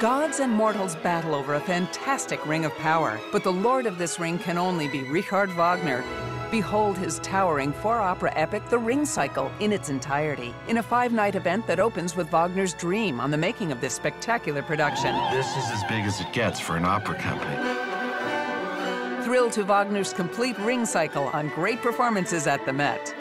Gods and mortals battle over a fantastic ring of power, but the lord of this ring can only be Richard Wagner. Behold his towering four opera epic, The Ring Cycle, in its entirety, in a five night event that opens with Wagner's dream on the making of this spectacular production. This is as big as it gets for an opera company. Thrill to Wagner's complete ring cycle on great performances at the Met.